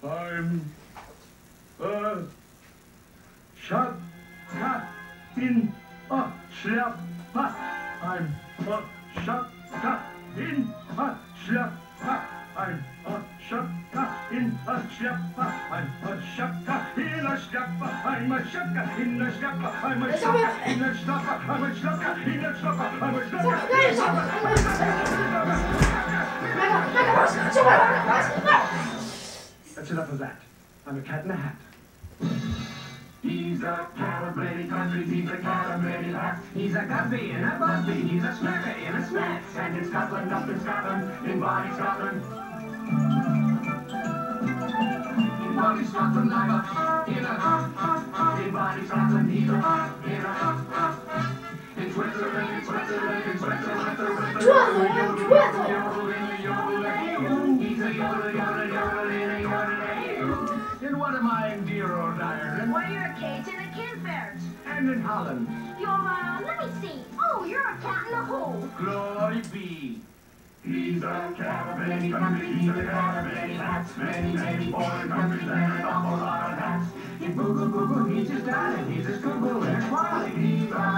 I'm a äh, in a Schlapper. I'm a oh, in a Schlapper. I'm a oh, in a Schlapper. I'm a oh, in a Schlapper. I'm a Schatten, in a Schlapper. I'm a Schatten, in a Schlapper. I'm a Schlapper, in a Schlapper. I'm a Schlapper. That's enough of that. I'm a cat in a hat. He's a cat of many countries, he's a cat of many hats. He's a Guppy and a Busby, he's a Snurker and a Smets. And in Scotland, up in Scotland, in Bonnie Scotland. In Bonnie Scotland, I'm a, in a, in Bonnie Scotland, he's a, in a, in Switzerland, in Switzerland, in Switzerland, Switzerland. Twizzle, twizzle. Yodel, in a yodel, a He's a yodel, yodel, yodel, in a yodel, a In what am I in dear old Ireland? Well, you're a Cajun and Kinfert. And in Holland. You're, uh, let me see. Oh, you're a cat in a hole. Glory be. He's a cat of many countries, he's a cat many hats, many, many foreign countries, and an awful lot of hats. He's boo goo goo goo, he's just daddy, he's scoo goo and squally. He's a